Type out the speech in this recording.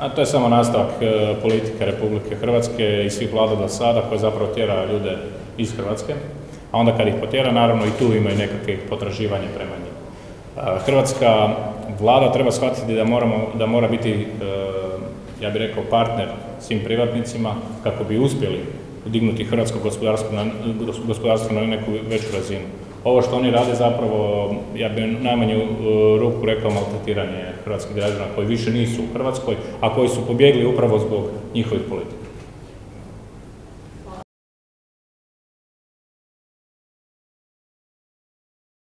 A to je samo nastavak e, politike Republike Hrvatske i svih vlada do sada koje zapravo tjera ljude iz Hrvatske. A onda kad ih potjera, naravno i tu imaju nekakve potraživanje prema njima. Hrvatska vlada treba shvatiti da, moramo, da mora biti, e, ja bih rekao, partner svim privatnicima kako bi uspjeli dignuti hrvatsko gospodarstvo na, gospodarstvo na neku veću razinu. Ovo što oni rade zapravo, ja bih najmanju e, ruku rekao maltretiranje hrvatskih građana koji više nisu u Hrvatskoj, a koji su pobjegli upravo zbog njihovih politika.